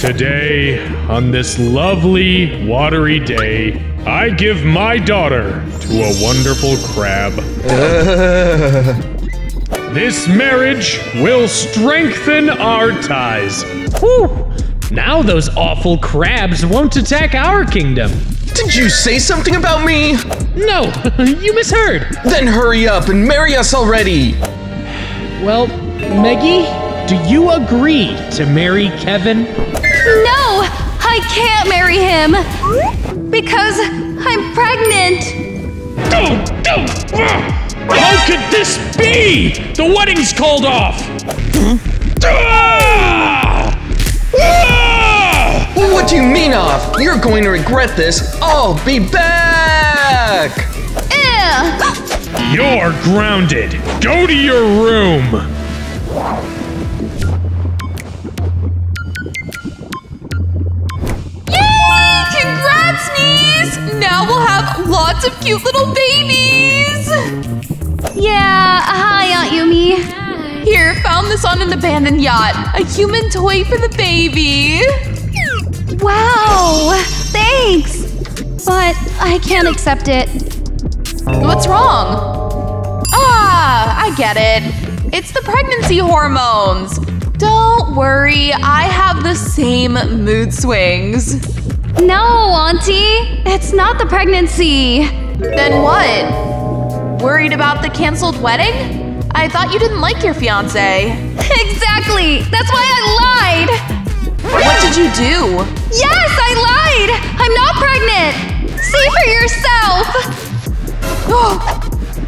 Today, on this lovely, watery day, I give my daughter to a wonderful crab. This marriage will strengthen our ties. Whew. Now those awful crabs won't attack our kingdom. Did you say something about me? No, you misheard. Then hurry up and marry us already. Well, Meggie, do you agree to marry Kevin? No, I can't marry him because I'm pregnant. Don't, don't! How could this be? The wedding's called off! What do you mean off? You're going to regret this. I'll be back. Ew. You're grounded. Go to your room. Lots of cute little babies! Yeah, hi, Aunt Yumi. Here, found this on an abandoned yacht. A human toy for the baby. Wow, thanks. But I can't accept it. What's wrong? Ah, I get it. It's the pregnancy hormones. Don't worry, I have the same mood swings. No, Auntie, it's not the pregnancy. Then what? Worried about the canceled wedding? I thought you didn't like your fiance. Exactly. That's why I lied. What did you do? Yes, I lied. I'm not pregnant. See for yourself. Oh,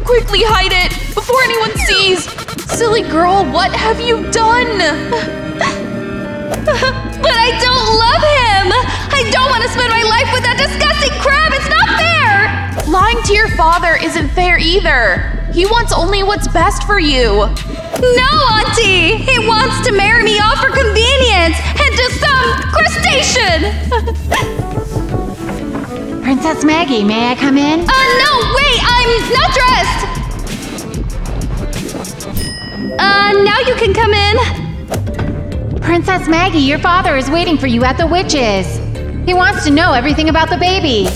quickly hide it before anyone sees. Silly girl, what have you done? But I don't love him. I don't want to spend my life with that disgusting crab. It's not fair. Lying to your father isn't fair either. He wants only what's best for you. No, Auntie. He wants to marry me off for convenience and to some crustacean. Princess Maggie, may I come in? Uh, no, wait, I'm not dressed. Uh, now you can come in. Princess Maggie, your father is waiting for you at the witches. He wants to know everything about the baby.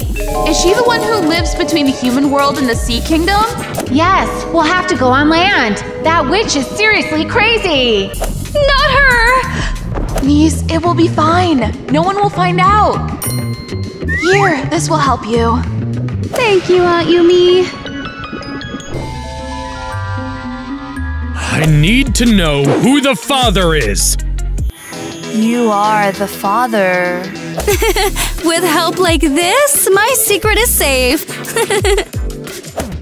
Is she the one who lives between the human world and the sea kingdom? Yes, we'll have to go on land. That witch is seriously crazy. Not her. Niece, it will be fine. No one will find out. Here, this will help you. Thank you, Aunt Yumi. I need to know who the father is. You are the father. With help like this, my secret is safe.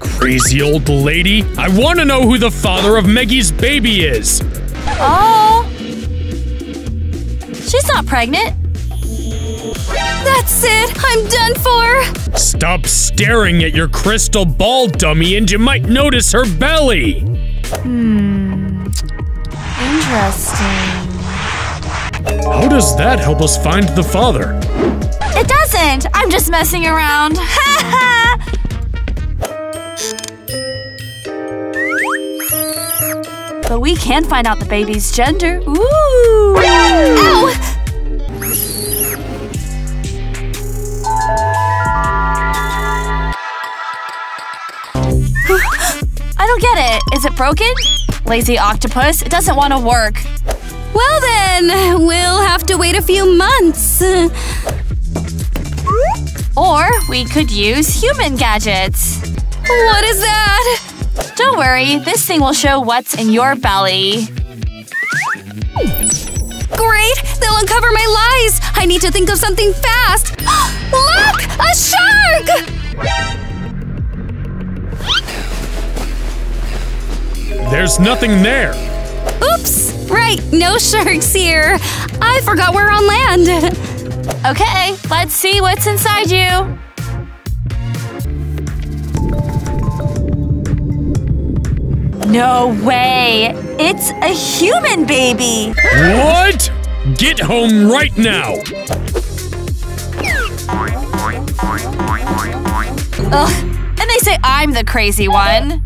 Crazy old lady. I want to know who the father of Maggie's baby is. Oh! She's not pregnant. That's it. I'm done for. Stop staring at your crystal ball, dummy, and you might notice her belly. Hmm. Interesting. How does that help us find the father? It doesn't! I'm just messing around. But we can find out the baby's gender. Ooh! Ow! I don't get it. Is it broken? Lazy octopus, it doesn't want to work. Well then, we'll have to wait a few months. Or we could use human gadgets. What is that? Don't worry, this thing will show what's in your belly. Great! They'll uncover my lies! I need to think of something fast! Look! A shark! There's nothing there. Oops! Right, no sharks here. I forgot we're on land. Okay, let's see what's inside you. No way! It's a human baby! What? Get home right now. Ugh, and they say I'm the crazy one.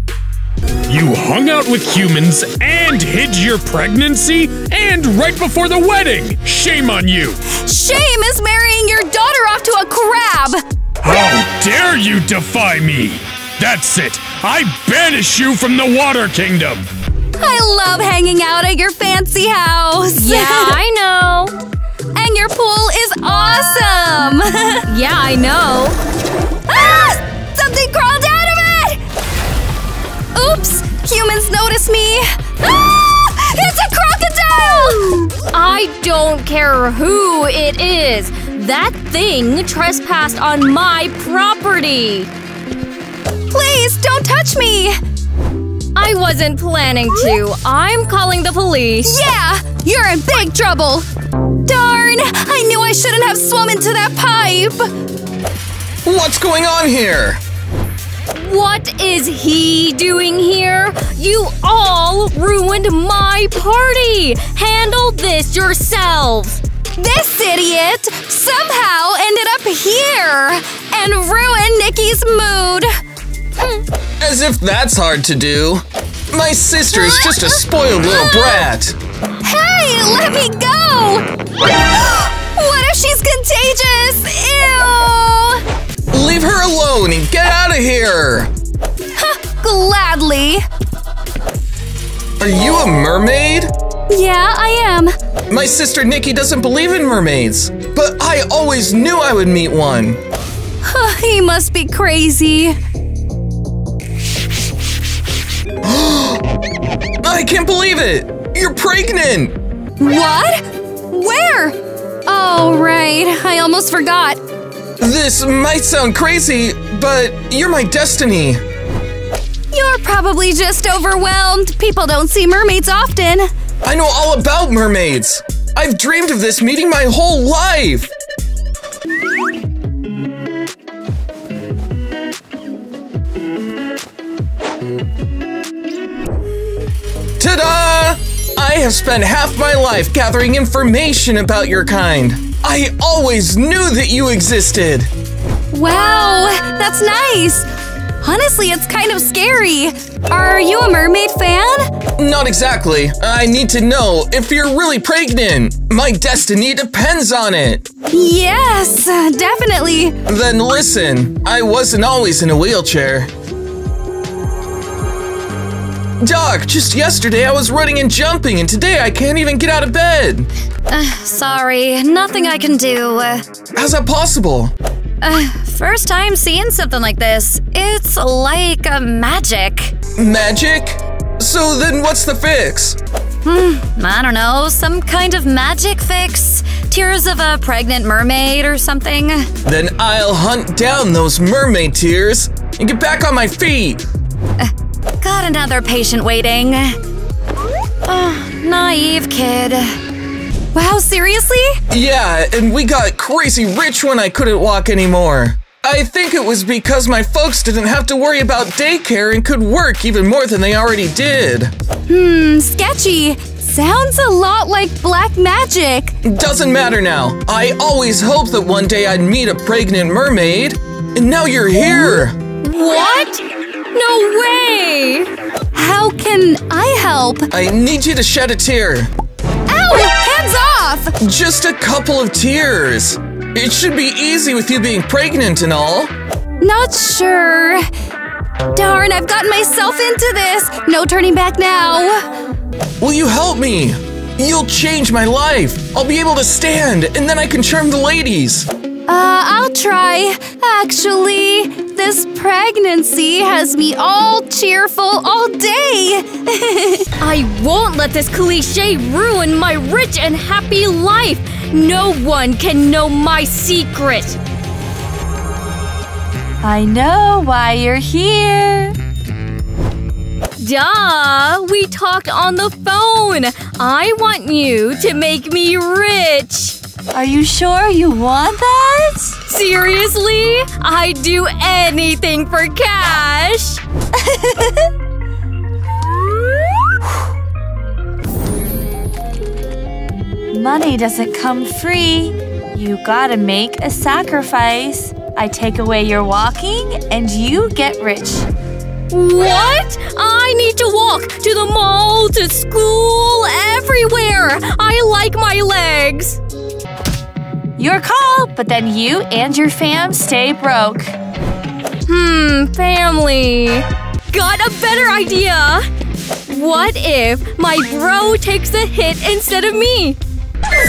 You hung out with humans and hid your pregnancy and right before the wedding. Shame on you. Shame is marrying your daughter off to a crab! How dare you defy me! That's it! I banish you from the Water Kingdom! I love hanging out at your fancy house! Yeah, I know! and your pool is awesome! yeah, I know! Ah! Something crawled out of it! Oops! Humans notice me! Ah! It's a crocodile! I don't care who it is! That thing trespassed on my property! Please, don't touch me! I wasn't planning to. I'm calling the police. Yeah! You're in big trouble! Darn! I knew I shouldn't have swum into that pipe! What's going on here? What is he doing here? You all ruined my party! Handle this yourselves! This idiot somehow ended up here and ruined Nikki's mood! As if that's hard to do. My sister is just a spoiled little brat. Hey, let me go! what if she's contagious? Ew! Leave her alone and get out of here! Gladly. Are you a mermaid? Yeah, I am. My sister Nikki doesn't believe in mermaids, but I always knew I would meet one. he must be crazy. I can't believe it! You're pregnant! What? Where? Oh, right. I almost forgot. This might sound crazy, but you're my destiny. You're probably just overwhelmed. People don't see mermaids often. I know all about mermaids. I've dreamed of this meeting my whole life. Ta-da! I have spent half my life gathering information about your kind. I always knew that you existed. Wow, that's nice. Honestly, it's kind of scary. Are you a mermaid fan? Not exactly. I need to know if you're really pregnant. My destiny depends on it. Yes, definitely. Then listen, I wasn't always in a wheelchair. Doc, just yesterday I was running and jumping, and today I can't even get out of bed. Uh, sorry, nothing I can do. How's that possible? Uh, first time seeing something like this. It's like a magic. Magic? So then what's the fix? Hmm, I don't know, some kind of magic fix? Tears of a pregnant mermaid or something? Then I'll hunt down those mermaid tears and get back on my feet. Uh, got another patient waiting. Oh, naive kid. Wow, seriously? Yeah, and we got crazy rich when I couldn't walk anymore. I think it was because my folks didn't have to worry about daycare and could work even more than they already did. Hmm, sketchy. Sounds a lot like black magic. Doesn't matter now. I always hoped that one day I'd meet a pregnant mermaid. And now you're here. What? No way! How can I help? I need you to shed a tear. Ow! Hands off! Just a couple of tears. It should be easy with you being pregnant and all. Not sure. Darn, I've gotten myself into this. No turning back now. Will you help me? You'll change my life. I'll be able to stand, and then I can charm the ladies. Uh, I'll try. Actually, this pregnancy has me all cheerful all day. I won't let this cliche ruin my rich and happy life. No one can know my secret. I know why you're here. Duh, we talked on the phone. I want you to make me rich. Are you sure you want that? Seriously? I'd do anything for cash. Money doesn't come free. You gotta make a sacrifice. I take away your walking and you get rich. What? I need to walk to the mall, to school, everywhere. I like my legs. Your call, but then you and your fam stay broke. Hmm, family. Got a better idea! What if my bro takes the hit instead of me?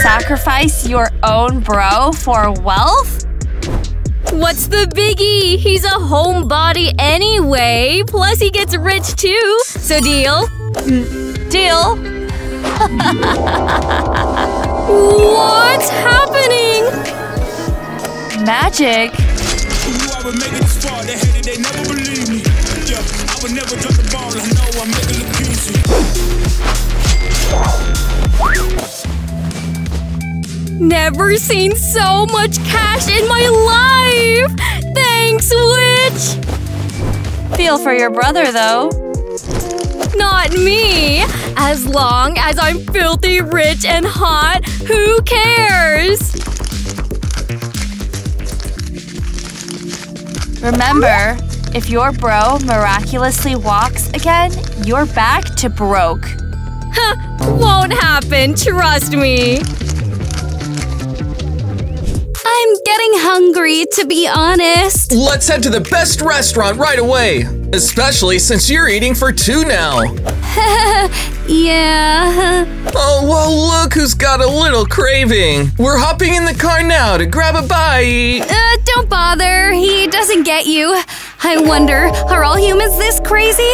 Sacrifice your own bro for wealth? What's the biggie? He's a homebody anyway. Plus, he gets rich too. So, deal? Deal. What's happening? Magic. Never seen so much cash in my life! Thanks, witch! Feel for your brother, though. Not me! As long as I'm filthy rich and hot, who cares? Remember, if your bro miraculously walks again, you're back to broke. Huh, won't happen, trust me. I'm getting hungry, to be honest. Let's head to the best restaurant right away. Especially since you're eating for two now. yeah. Oh, well, look who's got a little craving. We're hopping in the car now to grab a bite. Uh, don't bother. He doesn't get you. I wonder, are all humans this crazy?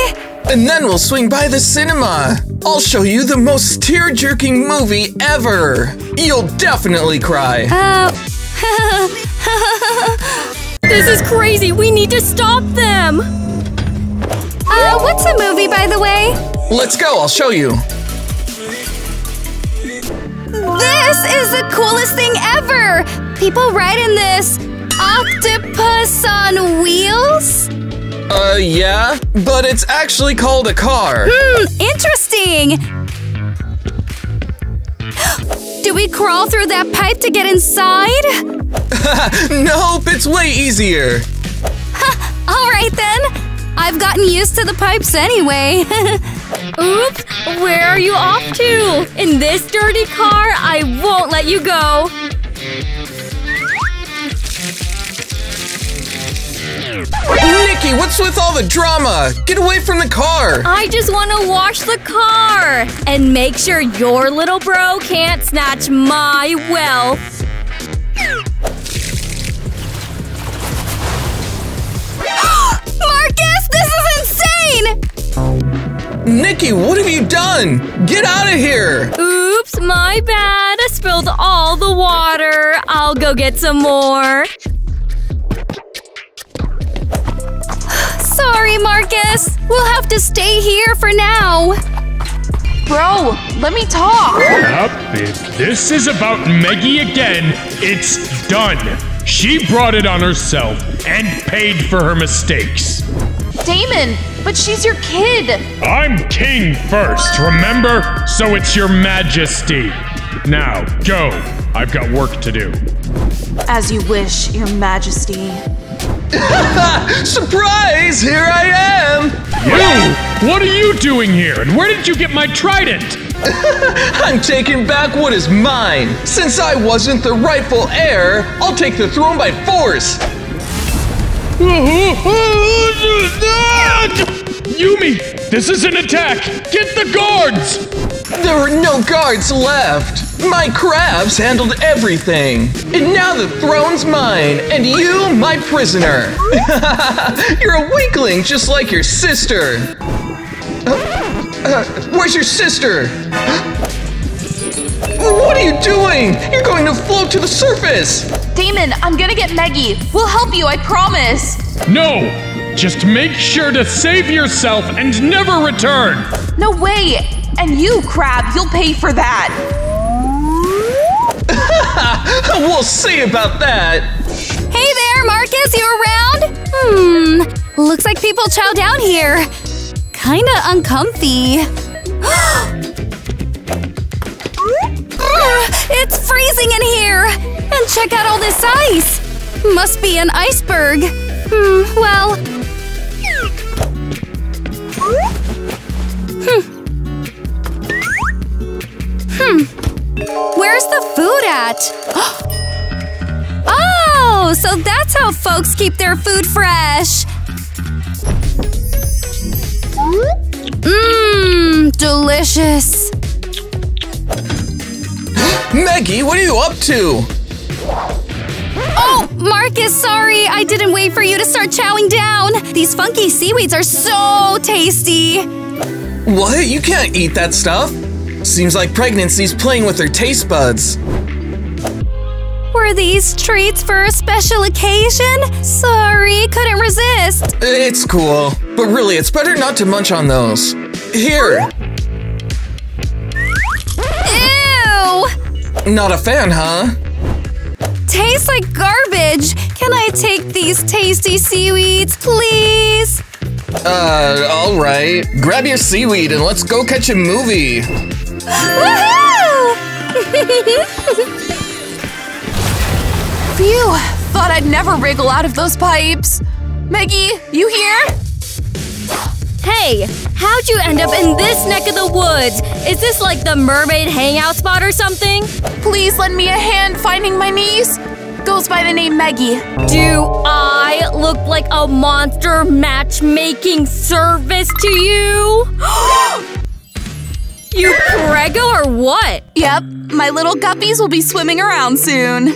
And then we'll swing by the cinema. I'll show you the most tear-jerking movie ever. You'll definitely cry. Uh. this is crazy. We need to stop them. Uh, what's the movie, by the way? Let's go. I'll show you. This is the coolest thing ever. People ride in this octopus on wheels. Uh, yeah, but it's actually called a car. Hmm, interesting. Do we crawl through that pipe to get inside? nope, it's way easier. All right then. I've gotten used to the pipes anyway. Oops, where are you off to? In this dirty car, I won't let you go. Nikki, what's with all the drama? Get away from the car! I just want to wash the car and make sure your little bro can't snatch my wealth. Marcus, this is insane! Nikki, what have you done? Get out of here! Oops, my bad. I spilled all the water. I'll go get some more. Sorry, Marcus. We'll have to stay here for now. Bro, let me talk. Yep, if this is about Meggie again, it's done. She brought it on herself and paid for her mistakes. Damon, but she's your kid. I'm king first, remember? So it's your majesty. Now, go. I've got work to do. As you wish, your majesty. Surprise! Here I am! You! What are you doing here? And where did you get my trident? I'm taking back what is mine. Since I wasn't the rightful heir, I'll take the throne by force. Yumi, this is an attack! Get the guards! There are no guards left. My crabs handled everything. And now the throne's mine, and you my prisoner. You're a weakling just like your sister. Uh, uh, where's your sister? What are you doing? You're going to float to the surface. Damon, I'm gonna get Meggie. We'll help you, I promise. No! Just make sure to save yourself and never return! No way! And you, Crab, you'll pay for that. we'll see about that. Hey there, Marcus, you around? Hmm, looks like people chow down here. Kinda uncomfy. it's freezing in here! And check out all this ice! Must be an iceberg. Hmm, well. Where's the food at? Oh, so that's how folks keep their food fresh. Mmm, delicious. Meggy, what are you up to? Oh, Marcus, sorry. I didn't wait for you to start chowing down. These funky seaweeds are so tasty. What? You can't eat that stuff. Seems like pregnancy's playing with her taste buds. Were these treats for a special occasion? Sorry, couldn't resist. It's cool, but really, it's better not to munch on those. Here. Ew! Not a fan, huh? Tastes like garbage. Can I take these tasty seaweeds, please? Uh, alright. Grab your seaweed and let's go catch a movie. Woohoo! Phew! Thought I'd never wriggle out of those pipes. Meggy, you here? Hey, how'd you end up in this neck of the woods? Is this like the mermaid hangout spot or something? Please lend me a hand finding my niece. Goes by the name Meggy. Do I look like a monster matchmaking service to you? you prego or what? Yep, my little guppies will be swimming around soon.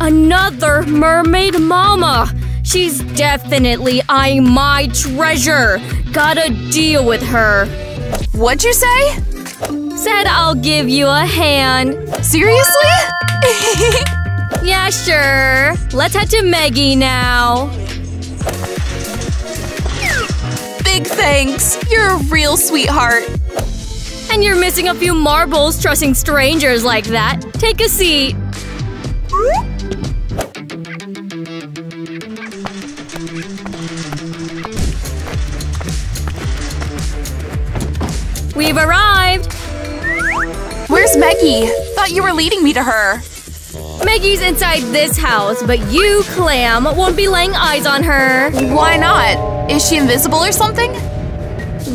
Another mermaid mama. She's definitely eyeing my treasure. Gotta deal with her. What'd you say? Said I'll give you a hand. Seriously? yeah, sure. Let's head to Meggy now. Big thanks. You're a real sweetheart. And you're missing a few marbles trusting strangers like that. Take a seat. We've arrived! Where's Meggy? Thought you were leading me to her. Meggy's inside this house, but you, Clam, won't be laying eyes on her. Why not? Is she invisible or something?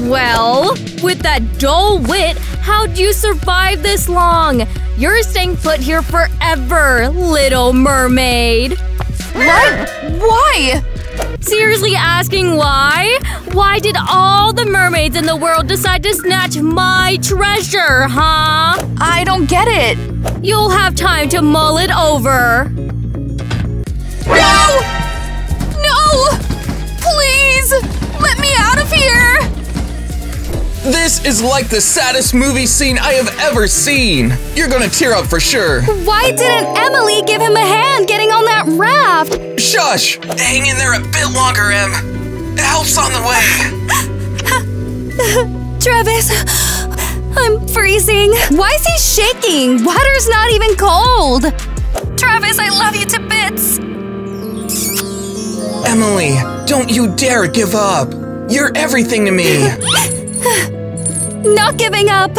Well, with that dull wit, how'd you survive this long? You're staying put here forever, little mermaid. What? Why? Seriously asking why? Why did all the mermaids in the world decide to snatch my treasure, huh? I don't get it. You'll have time to mull it over. No! No! Please! Let me out of here! This is like the saddest movie scene I have ever seen. You're gonna tear up for sure. Why didn't Emily give him a hand getting on that raft? Shush! Hang in there a bit longer, Em. Help's on the way. Travis, I'm freezing. Why is he shaking? Water's not even cold. Travis, I love you to bits. Emily, don't you dare give up. You're everything to me. Not giving up.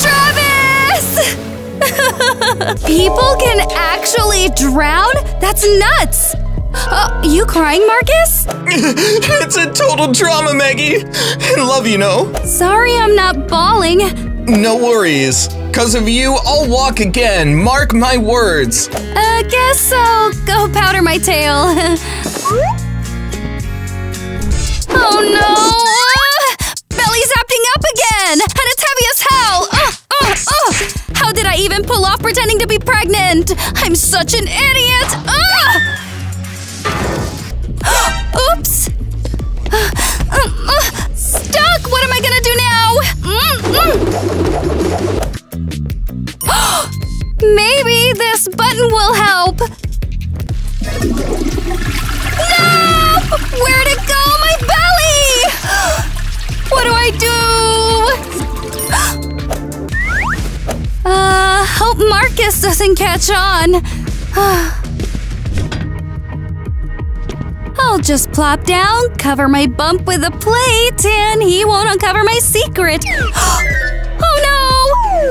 Travis! People can actually drown? That's nuts! Uh, you crying, Marcus? it's a total drama, Meggy. And love, you know. Sorry I'm not bawling. No worries. Cause of you, I'll walk again. Mark my words. Uh, guess I'll go powder my tail. oh no! Belly's acting up again! And it's heavy as hell! Uh, uh, uh. How did I even pull off pretending to be pregnant? I'm such an idiot! Uh! Oops! Stuck! What am I gonna do now? Maybe this button will help. No! Where'd Marcus doesn't catch on. I'll just plop down, cover my bump with a plate, and he won't uncover my secret. oh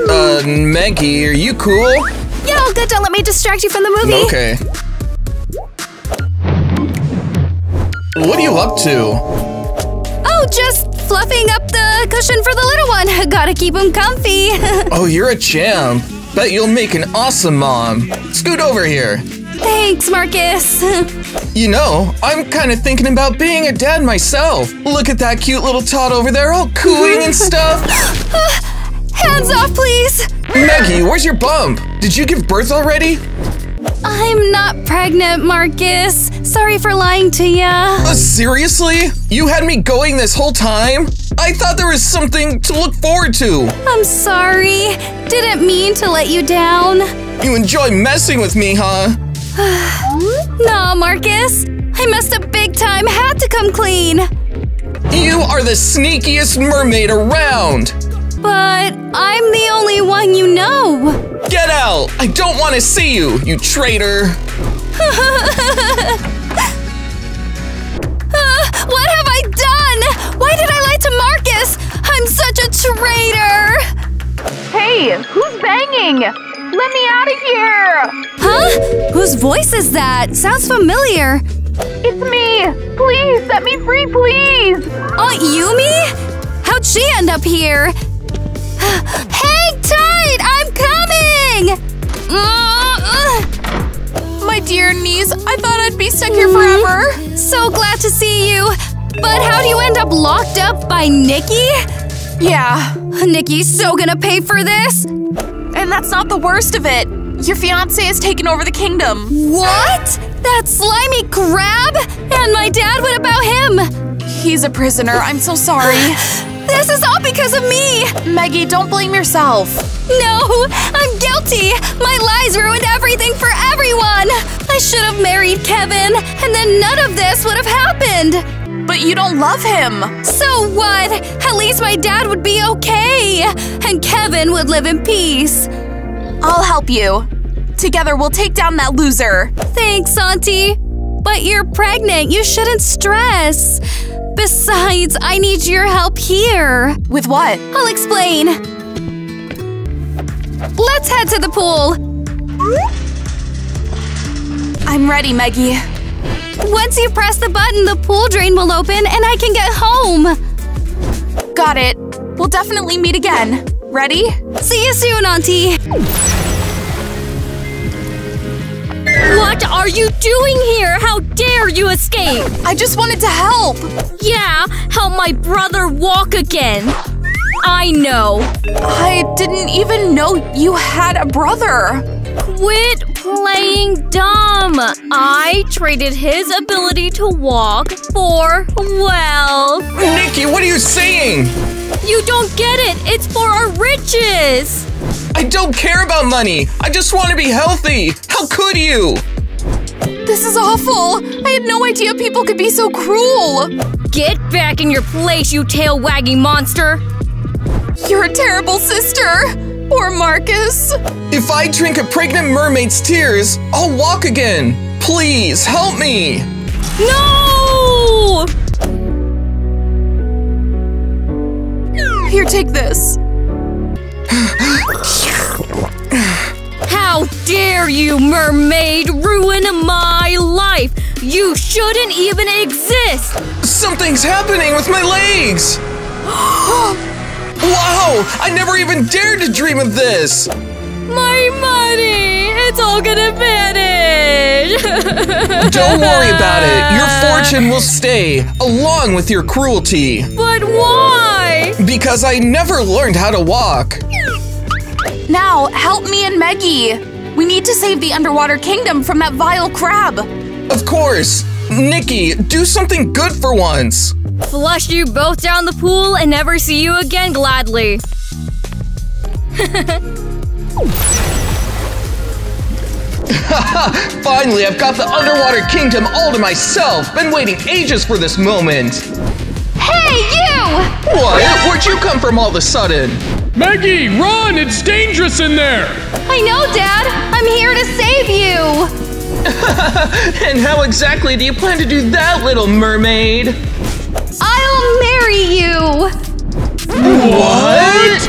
no! Uh, Meggy, are you cool? Yeah, all good. Don't let me distract you from the movie. Okay. What are you up to? Oh, just fluffing up the cushion for the little one. Gotta keep him comfy. oh, you're a champ. Bet you'll make an awesome mom. Scoot over here. Thanks, Marcus. You know, I'm kind of thinking about being a dad myself. Look at that cute little tot over there, all cooing and stuff. Hands off, please. Maggie, where's your bump? Did you give birth already? I'm not pregnant, Marcus. Sorry for lying to ya. Uh, seriously? You had me going this whole time? I thought there was something to look forward to. I'm sorry. Didn't mean to let you down. You enjoy messing with me, huh? no, Marcus. I messed up big time. Had to come clean. You are the sneakiest mermaid around. But I'm the only one you know. Get out! I don't want to see you, you traitor! Uh, what have I done? Why did I lie to Marcus? I'm such a traitor! Hey, who's banging? Let me out of here! Huh? Whose voice is that? Sounds familiar. It's me! Please, set me free, please! Aunt Yumi? How'd she end up here? Hang tight! I'm coming! My dear niece, I thought I'd be stuck here mm-hmm. forever. So glad to see you. But how do you end up locked up by Nikki? Yeah. Nikki's so gonna pay for this. And that's not the worst of it. Your fiance has taken over the kingdom. What? That slimy crab? And my dad, what about him? He's a prisoner. I'm so sorry. This is all because of me! Maggie, don't blame yourself. No, I'm guilty! My lies ruined everything for everyone! I should have married Kevin, and then none of this would have happened! But you don't love him! So what? At least my dad would be okay! And Kevin would live in peace! I'll help you. Together we'll take down that loser. Thanks, Auntie! But you're pregnant, you shouldn't stress! Besides, I need your help here. With what? I'll explain. Let's head to the pool. I'm ready, Maggie. Once you press the button, the pool drain will open and I can get home. Got it. We'll definitely meet again. Ready? See you soon, Auntie. What are you doing here? How dare you escape? I just wanted to help. Yeah, help my brother walk again. I know. I didn't even know you had a brother. Quit playing dumb. I traded his ability to walk for, well… Nikki, what are you saying? You don't get it. It's for our riches. I don't care about money. I just want to be healthy. How could you? This is awful. I had no idea people could be so cruel. Get back in your place, you tail wagging monster. You're a terrible sister. Poor Marcus. If I drink a pregnant mermaid's tears, I'll walk again. Please, help me. No! Here, take this. How dare you, mermaid, ruin my life! You shouldn't even exist! Something's happening with my legs! wow! I never even dared to dream of this! My money! It's all gonna vanish! Don't worry about it. Your fortune will stay, along with your cruelty. But why? Because I never learned how to walk. Now, help me and Meggie. We need to save the underwater kingdom from that vile crab. Of course. Nikki, do something good for once. Flush you both down the pool and never see you again gladly. Finally, I've got the underwater kingdom all to myself. Been waiting ages for this moment. Hey, you! What? Where'd you come from all of a sudden? Maggie, run! It's dangerous in there! I know, Dad! I'm here to save you! and how exactly do you plan to do that, little mermaid? I'll marry you! What?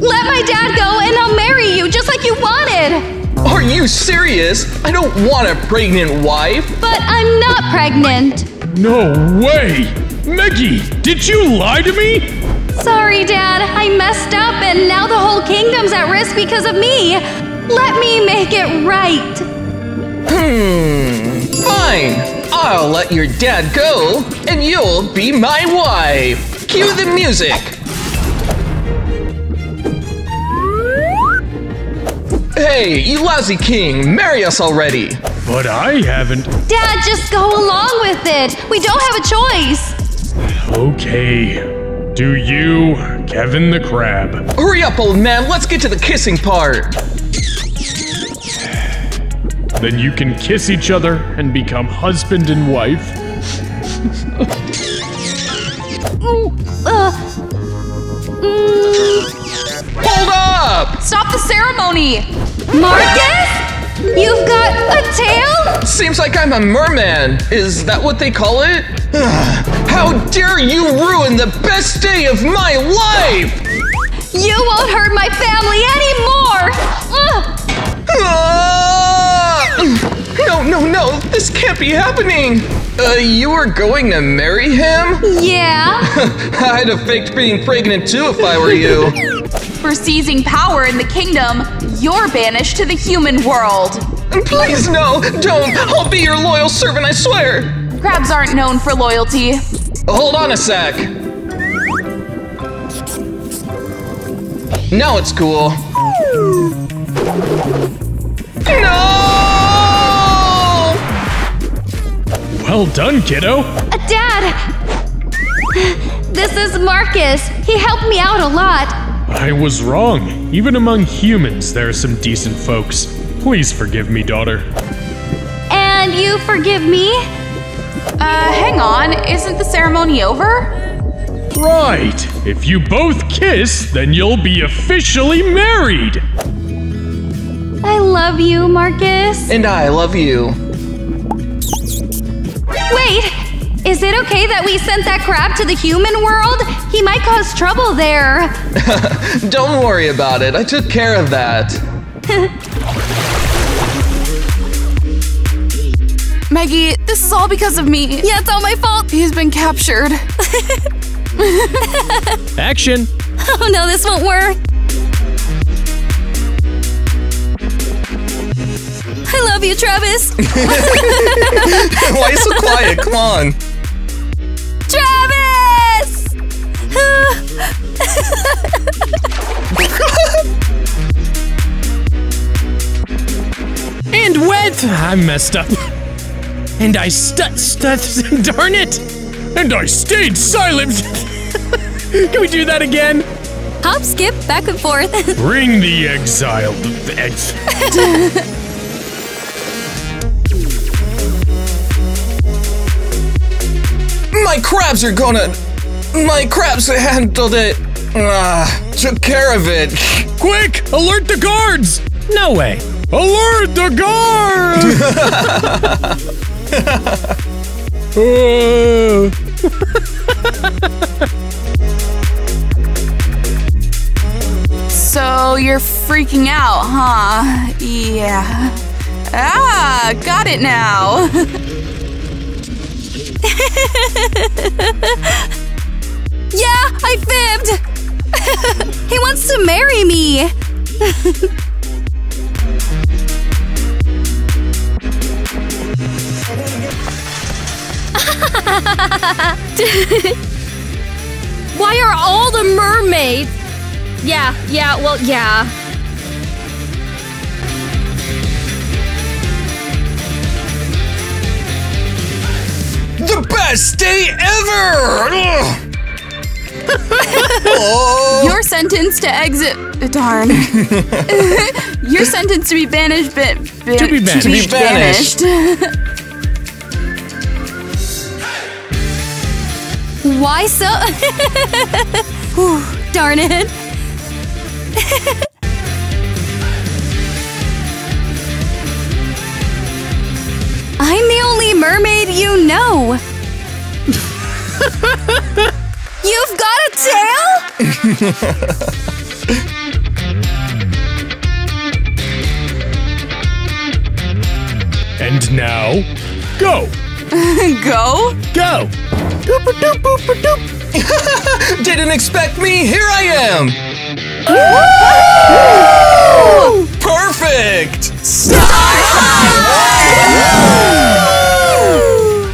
Let my dad go and I'll marry you just like you wanted! Are you serious? I don't want a pregnant wife. But I'm not pregnant. No way! Maggie, did you lie to me? Sorry, Dad. I messed up and now the whole kingdom's at risk because of me. Let me make it right. Hmm, fine. I'll let your dad go, and you'll be my wife. Cue the music. Hey, you lousy king, marry us already. But I haven't. Dad, just go along with it. We don't have a choice. Okay. Do you, Kevin the Crab? Hurry up, old man, let's get to the kissing part. Then you can kiss each other and become husband and wife. Uh, mm, Hold up! Stop the ceremony! Marcus? You've got a tail? Seems like I'm a merman. Is that what they call it? How dare you ruin the best day of my life! You won't hurt my family anymore! Ugh. No, no, no, this can't be happening! Uh, you were going to marry him? Yeah? I'd have faked being pregnant too if I were you. For seizing power in the kingdom, you're banished to the human world. Please, no, don't! I'll be your loyal servant, I swear! Crabs aren't known for loyalty. Hold on a sec. Now it's cool. No! Well done, kiddo. Uh, Dad! This is Marcus. He helped me out a lot. I was wrong. Even among humans, there are some decent folks. Please forgive me, daughter. And you forgive me? Uh, hang on, isn't the ceremony over? Right. If you both kiss, then you'll be officially married. I love you, Marcus. And I love you. Wait! Is it okay that we sent that crab to the human world? He might cause trouble there. Don't worry about it, I took care of that. Maggie, this is all because of me. Yeah, it's all my fault. He's been captured. Action! Oh no, this won't work. Love you, Travis. Why are you so quiet? Come on. Travis! And wet! I messed up. And I stut stut darn it! And I stayed silent. Can we do that again? Hop, skip, back and forth. Bring the exiled ex. My crabs are gonna. My crabs handled it. Ah, took care of it. Quick! Alert the guards! No way. Alert the guards! Uh, So you're freaking out, huh? Yeah. Ah, got it now. yeah, I fibbed. he wants to marry me. Why are all the mermaids? Yeah, yeah, well, yeah. The best day ever! Ugh. oh. You're sentenced to exit. Darn. You're sentenced to be banished. Ba- ba- To be banished. To be banished. Why so? Whew, darn it. I'm the only mermaid you know. You've got a tail? and now, go! Go? Go! Didn't expect me, here I am! Perfect! Star High!